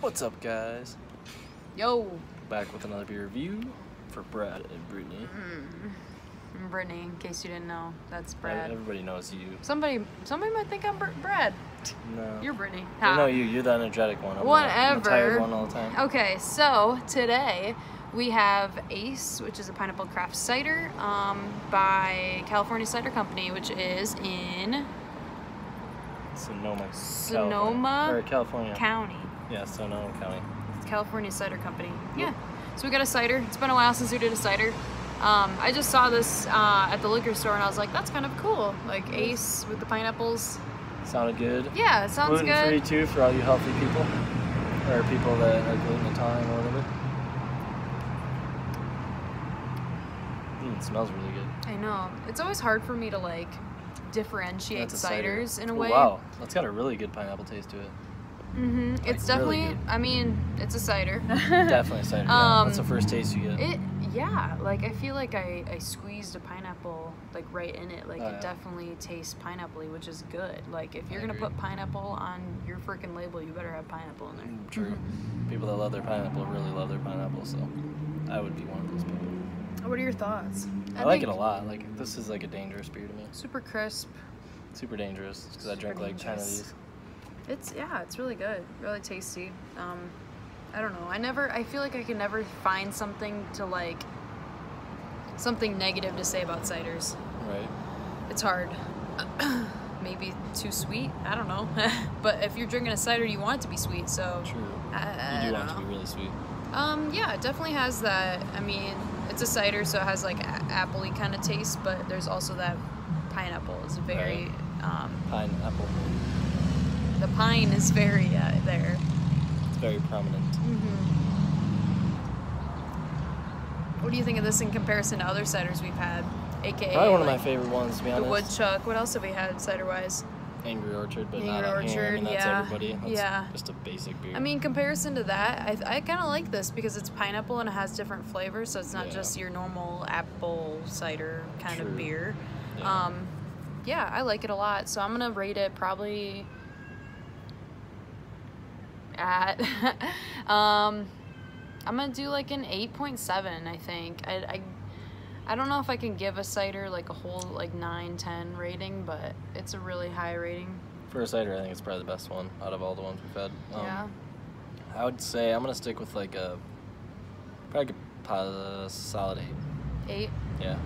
What's up, guys? Yo, Back with another beer review for Brad and Brittany. I'm Brittany. In case you didn't know, that's Brad. Everybody knows you. Somebody, somebody might think I'm Br- Brad. No. You're Brittany. I Ha. know you. You're the energetic one. I'm the- I'm the tired one all the time. Okay, so today we have Ace, which is a pineapple craft cider um, by California Cider Company, which is in Sonoma. Sonoma California. Or California. County. Yeah, Sonoma County. It's California Cider Company. Yeah. So we got a cider. It's been a while since we did a cider. Um, I just saw this uh, at the liquor store and I was like, that's kind of cool. Like Ace with the pineapples. Sounded good. Yeah, it sounds Gluten free good. too for all you healthy people, or people that are gluten intolerant or whatever. Mm, it smells really good. I know. It's always hard for me to like differentiate a cider. ciders in a Oh, way. Wow, that's got a really good pineapple taste to it. Hmm Like, It's really definitely. good. I mean, it's a cider. Definitely cider. yeah. That's the Um, first taste you get. It yeah, like I feel like I, I squeezed a pineapple like right in it. Like Oh, it yeah. definitely tastes pineappley, which is good. Like if you're I gonna agree. put pineapple on your freaking label, you better have pineapple in there. Mm, True. People that love their pineapple really love their pineapple, so I would be one of those people. What are your thoughts? I, like it a lot. Like this is like a dangerous beer to me. Super crisp. Super dangerous because I Super drink like ten of these. It's yeah, it's really good, really tasty. Um, I don't know. I never. I feel like I can never find something to like. Something negative to say about ciders. Right. It's hard. Maybe too sweet. I don't know. but if you're drinking a cider, you want it to be sweet. So. True. I, You do I want it to be really sweet. Um, yeah, it definitely has that. I mean, it's a cider, so it has like a- appley kind of taste, but there's also that pineapple is very. Um, Pineapple. The pine is very uh, there. It's very prominent. What do you think of this in comparison to other ciders we've had? AKA Probably one of my favorite ones, to be the woodchuck. What else have we had cider wise? Angry Orchard, but Angry not on here. I mean, Orchard, that's yeah. everybody. That's Yeah. just a basic beer. I mean, comparison to that, I, I kind of like this because it's pineapple and it has different flavors, so it's not Yeah. just your normal apple cider kind True. of beer. Yeah. Um, yeah, I like it a lot. So I'm gonna rate it probably at. um, I'm gonna do like an 8.7. I think. I, I I don't know if I can give a cider like a whole like 9, 10 rating, but it's a really high rating. For a cider, I think it's probably the best one out of all the ones we've had. Um, yeah. I would say I'm gonna stick with like a probably a solid eight. Eight. Yeah,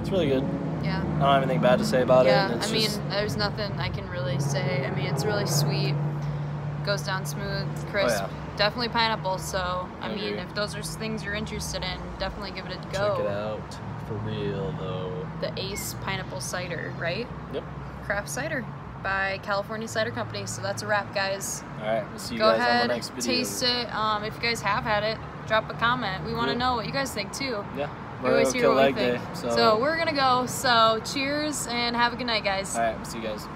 it's really good. Yeah. I don't have anything bad to say about yeah, it. It's I mean, just, there's nothing I can really say. I mean, it's really sweet, goes down smooth, crisp. Oh, yeah. Definitely pineapple. So, I, I mean, if those are things you're interested in, definitely give it a go. check it out for real though. The Ace Pineapple Cider, right? Yep. Craft cider by California Cider Company. So that's a wrap, guys. All right, we'll see you go guys ahead, on the next video. taste it. Um, if you guys have had it, drop a comment. We want to Yeah. know what you guys think too. Yeah. We always hear what we think. Day. So, so we're gonna go. So cheers and have a good night, guys. all right, we'll see you guys.